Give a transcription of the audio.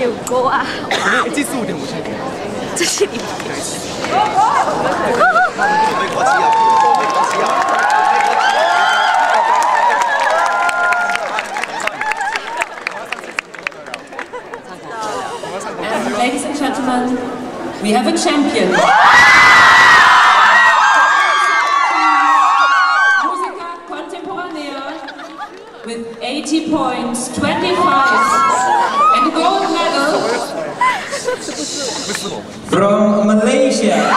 有够啊！这四五点五千点，这是你。对国旗啊，对国旗啊。 And ladies and gentlemen, we have a champion. Musica Contemporanea with 80 points, 25, From Malaysia,